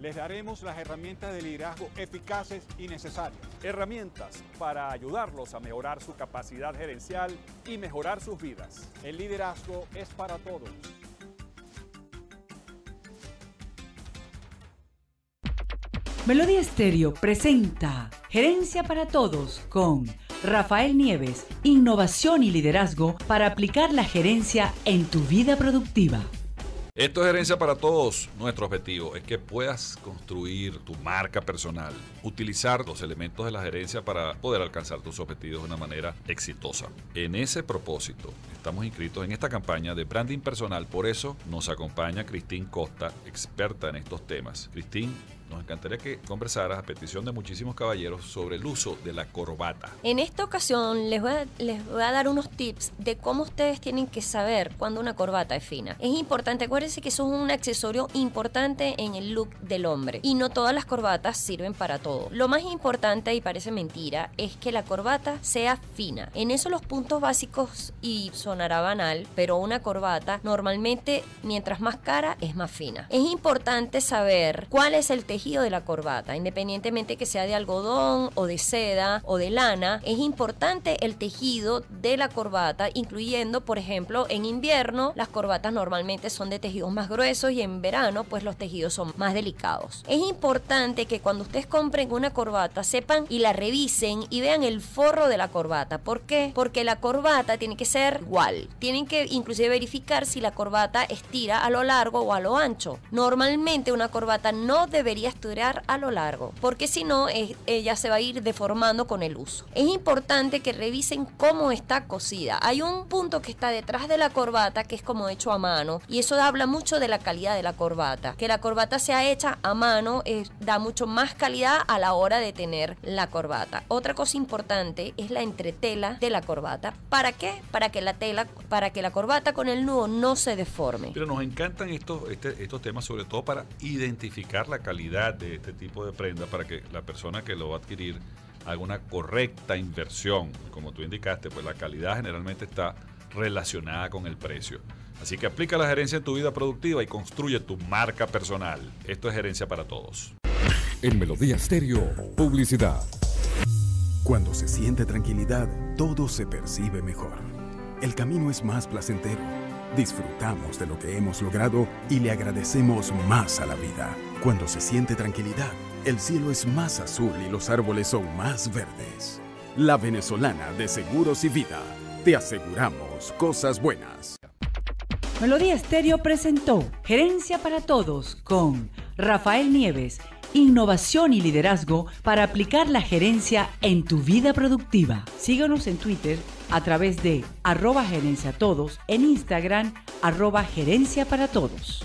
les daremos las herramientas de liderazgo eficaces y necesarias. Herramientas para ayudarlos a mejorar su capacidad gerencial y mejorar sus vidas. El liderazgo es para todos. Melodía Estéreo presenta Gerencia para Todos con Rafael Nieves, innovación y liderazgo para aplicar la gerencia en tu vida productiva. Esto es Gerencia para Todos. Nuestro objetivo es que puedas construir tu marca personal, utilizar los elementos de la gerencia para poder alcanzar tus objetivos de una manera exitosa. En ese propósito, estamos inscritos en esta campaña de branding personal. Por eso nos acompaña Cristín Costa, experta en estos temas. Cristín, nos encantaría que conversaras a petición de muchísimos caballeros sobre el uso de la corbata. En esta ocasión les voy, a, dar unos tips de cómo ustedes tienen que saber cuando una corbata es fina. Es importante, acuérdense que eso es un accesorio importante en el look del hombre y no todas las corbatas sirven para todo. Lo más importante y parece mentira es que la corbata sea fina. En eso los puntos básicos y sonará banal, pero una corbata normalmente mientras más cara es más fina. Es importante saber cuál es el tejido de la corbata, independientemente que sea de algodón o de seda o de lana, es importante el tejido de la corbata, incluyendo, por ejemplo, en invierno las corbatas normalmente son de tejidos más gruesos y en verano pues los tejidos son más delicados. Es importante que cuando ustedes compren una corbata sepan y la revisen y vean el forro de la corbata. ¿Por qué? Porque la corbata tiene que ser igual. Tienen que inclusive verificar si la corbata estira a lo largo o a lo ancho. Normalmente una corbata no debería estirar a lo largo, porque si no, ella se va a ir deformando con el uso. Es importante que revisen cómo está cosida. Hay un punto que está detrás de la corbata que es como hecho a mano, y eso habla mucho de la calidad de la corbata. Que la corbata sea hecha a mano da mucho más calidad a la hora de tener la corbata. Otra cosa importante es la entretela de la corbata. ¿Para qué? Para que la tela, para que la corbata con el nudo no se deforme. Pero nos encantan estos, este, estos temas, sobre todo para identificar la calidad de este tipo de prenda para que la persona que lo va a adquirir haga una correcta inversión. Como tú indicaste, pues la calidad generalmente está relacionada con el precio. Así que aplica la gerencia en tu vida productiva y construye tu marca personal. Esto es gerencia para todos. En Melodía Stereo, publicidad. Cuando se siente tranquilidad, todo se percibe mejor. El camino es más placentero. Disfrutamos de lo que hemos logrado y le agradecemos más a la vida. Cuando se siente tranquilidad, el cielo es más azul y los árboles son más verdes. La venezolana de Seguros y Vida. Te aseguramos cosas buenas. Melodía Estéreo presentó Gerencia para Todos con Rafael Nieves, innovación y liderazgo para aplicar la gerencia en tu vida productiva. Síguenos en Twitter a través de arroba gerencia todos, en Instagram arroba gerencia para todos.